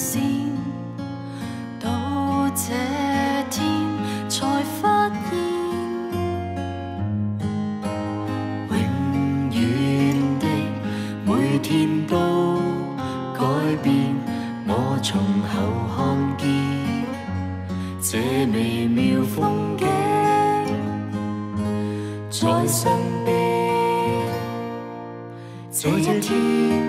先到这天，才发现，永远的每天都改变。我从后看见这微妙风景在身边，这一天。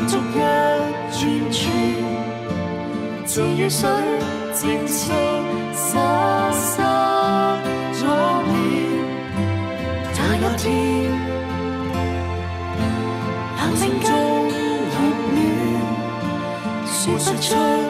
逐一串串，似雨水渐出砂湿响了。那一天，冷风中独恋，说不出。